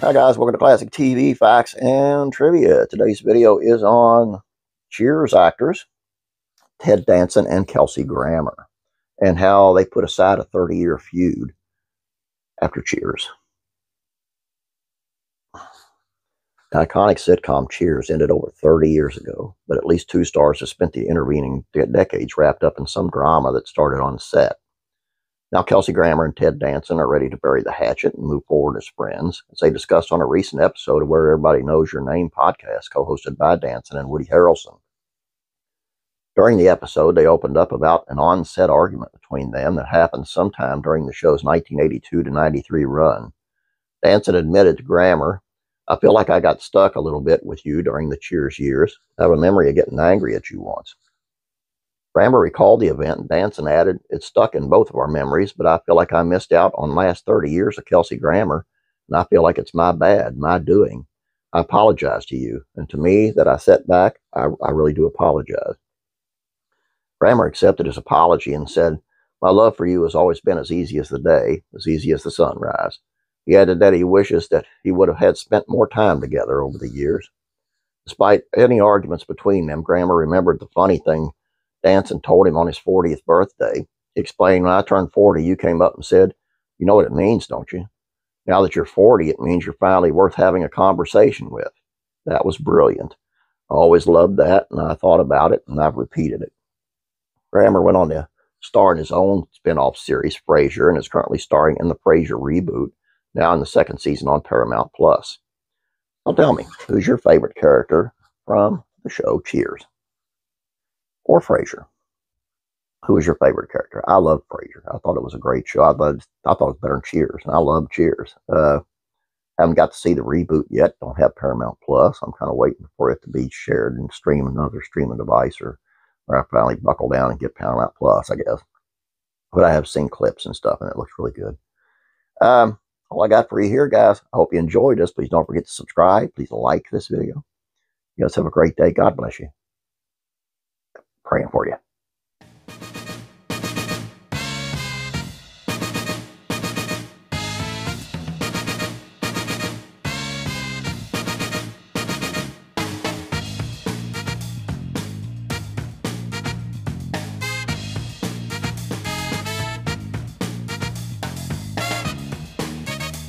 Hi guys, welcome to Classic TV Facts and Trivia. Today's video is on Cheers actors Ted Danson and Kelsey Grammer and how they put aside a 30-year feud after Cheers. The iconic sitcom Cheers ended over 30 years ago, but at least two stars have spent the intervening decades wrapped up in some drama that started on set. Now, Kelsey Grammer and Ted Danson are ready to bury the hatchet and move forward as friends, as they discussed on a recent episode of Where Everybody Knows Your Name podcast, co hosted by Danson and Woody Harrelson. During the episode, they opened up about an on set argument between them that happened sometime during the show's 1982 to 93 run. Danson admitted to Grammer, I feel like I got stuck a little bit with you during the Cheers years. I have a memory of getting angry at you once. Grammer recalled the event, and Danson added, It's stuck in both of our memories, but I feel like I missed out on the last 30 years of Kelsey Grammer, and I feel like it's my bad, my doing. I apologize to you, and to me, that I set back, I, I really do apologize. Grammer accepted his apology and said, My love for you has always been as easy as the day, as easy as the sunrise. He added that he wishes that he would have had spent more time together over the years. Despite any arguments between them, Grammer remembered the funny thing Danson told him on his 40th birthday. Explained, when I turned 40, you came up and said, you know what it means, don't you? Now that you're 40, it means you're finally worth having a conversation with. That was brilliant. I always loved that, and I thought about it, and I've repeated it. Grammer went on to star in his own spin-off series, Frasier, and is currently starring in the Frasier reboot, now in the second season on Paramount+. Plus. Now tell me, who's your favorite character from the show Cheers? Or Frasier. Who is your favorite character? I love Frasier. I thought it was a great show. I, loved, I thought it was better than Cheers. And I love Cheers. Uh, haven't got to see the reboot yet. Don't have Paramount Plus. I'm kind of waiting for it to be shared and stream another streaming device or, or I finally buckle down and get Paramount Plus, I guess. But I have seen clips and stuff, and it looks really good. Um, all I got for you here, guys. I hope you enjoyed this. Please don't forget to subscribe. Please like this video. You guys have a great day. God bless you praying for you.